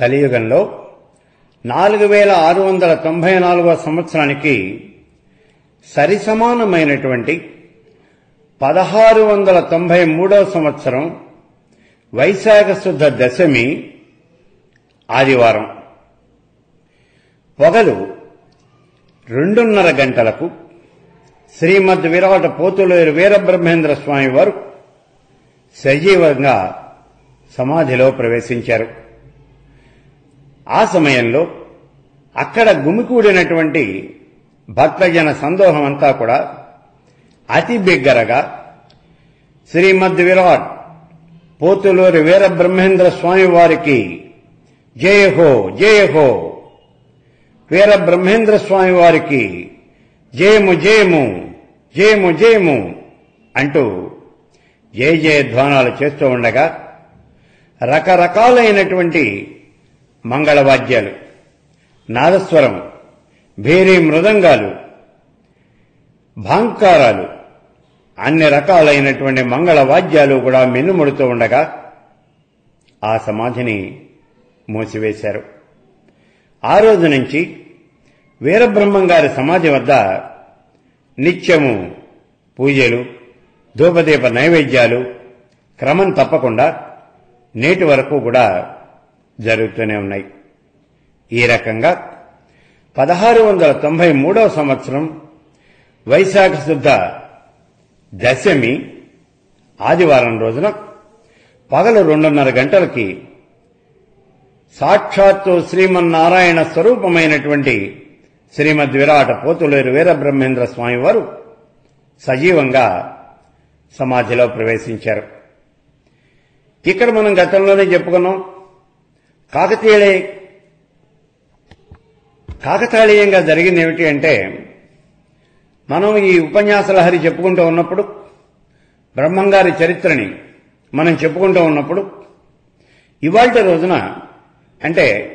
కలియుగంలో నాలుగు వేల ఆరు వందల తొంభై నాలుగవ సంవత్సరానికి సరిసమానమైనటువంటి పదహారు వందల తొంభై మూడవ సంవత్సరం వైశాఖ శుద్ధ దశమి ఆదివారం. పొగలు రెండున్నర గంటలకు శ్రీమద్ విరాట పోతులేరు వీరబ్రహ్మేంద్ర స్వామి వారు సజీవంగా సమాధిలో ప్రవేశించారు. ఆ సమయంలో అక్కడ గుమికూడినటువంటి భక్తజన సందోహం అంతా కూడా అతి బిగ్గరగా శ్రీమద్ విరాట్ పోతులూరి వీరబ్రహ్మేంద్ర స్వామి వారికి జయ హో జయ హో. వీరబ్రహ్మేంద్ర స్వామి వారికి జయము జయము జయము జయము అంటూ జయ జయ ధ్వానాలు చేస్తూ ఉండగా రకరకాలైనటువంటి మంగళవాద్యాలు నాదస్వరం భేరీ మృదంగాలు భాంకారాలు అన్ని రకాలైనటువంటి మంగళ వాద్యాలు కూడా మిన్నుముడుతూ ఉండగా ఆ సమాధిని మూసివేశారు. ఆ రోజు నుంచి వీరబ్రహ్మం గారి సమాధి వద్ద నిత్యము పూజలు ధూపదీప నైవేద్యాలు క్రమం తప్పకుండా నేటి వరకు కూడా జరుగుతూనే ఉన్నాయి. ఈ రకంగా పదహారు వందల తొంభై మూడవ సంవత్సరం వైశాఖ శుద్ధ దశమి ఆదివారం రోజున పగలు రెండున్నర గంటలకి సాక్షాత్తు శ్రీమన్నారాయణ స్వరూపమైనటువంటి శ్రీమద్ విరాట పోతులేరు వీరబ్రహ్మేంద్ర స్వామి వారు సజీవంగా సమాధిలో ప్రవేశించారు. ఇక్కడ మనం గతంలోనే చెప్పుకున్నాం కాకతీయ కాకతాళీయంగా జరిగింది ఏమిటి అంటే మనం ఈ ఉపన్యాస లహరి చెప్పుకుంటూ ఉన్నప్పుడు బ్రహ్మంగారి చరిత్రని మనం చెప్పుకుంటూ ఉన్నప్పుడు ఇవాళ రోజున అంటే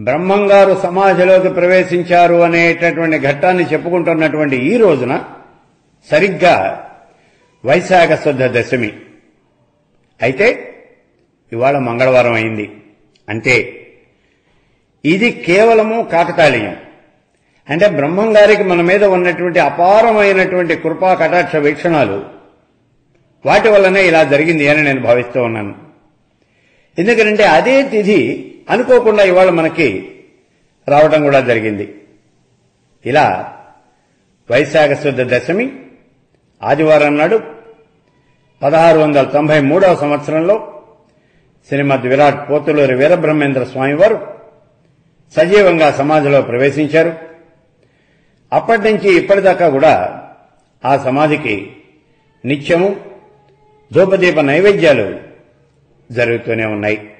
బ్రహ్మంగారు సమాజంలోకి ప్రవేశించారు అనేటటువంటి ఘట్టాన్ని చెప్పుకుంటున్నటువంటి ఈ రోజున సరిగ్గా వైశాఖ శుద్ధ దశమి. అయితే ఇవాళ మంగళవారం అయింది. అంటే ఇది కేవలము కాకతాళీయం. అంటే బ్రహ్మం గారికి మన మీద ఉన్నటువంటి అపారమైనటువంటి కృపా కటాక్ష వీక్షణాలు వాటి వల్లనే ఇలా జరిగింది అని నేను భావిస్తూ ఉన్నాను. ఎందుకంటే అదే తిథి అనుకోకుండా ఇవాళ మనకి రావడం కూడా జరిగింది. ఇలా వైశాఖ శుద్ధ దశమి ఆదివారం నాడు పదహారు వందల తొంభై మూడవ సంవత్సరంలో శ్రీమద్ విరాట్ పోతులూరి వీరబ్రహ్మేంద్ర స్వామి వారు సజీవంగా సమాధిలో ప్రవేశించారు. అప్పటి నుంచి ఇప్పటిదాకా కూడా ఆ సమాధికి నిత్యము ధూపదీప నైవేద్యాలు జరుగుతూనే ఉన్నాయి.